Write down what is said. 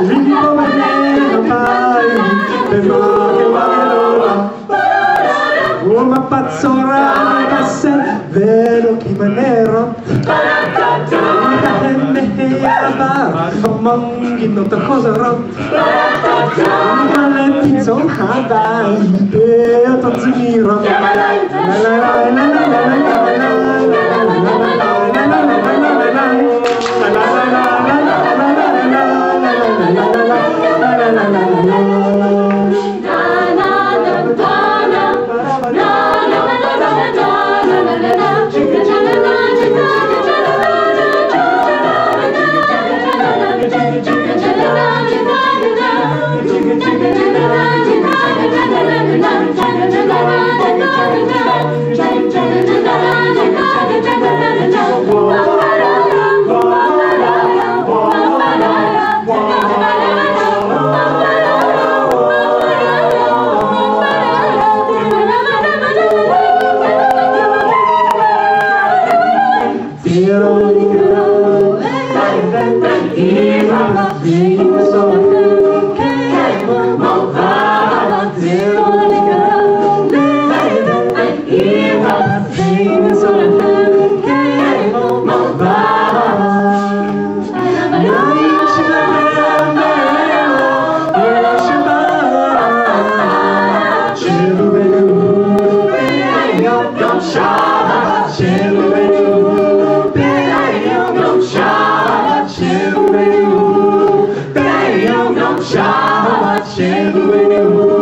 Dico perché lo fai, per che vado Come pazzola da ser, vero chi manero Mongin non cosa rom Ma le pizzo un hadai E io tozzi mi rom La la la la la la Baby graduating.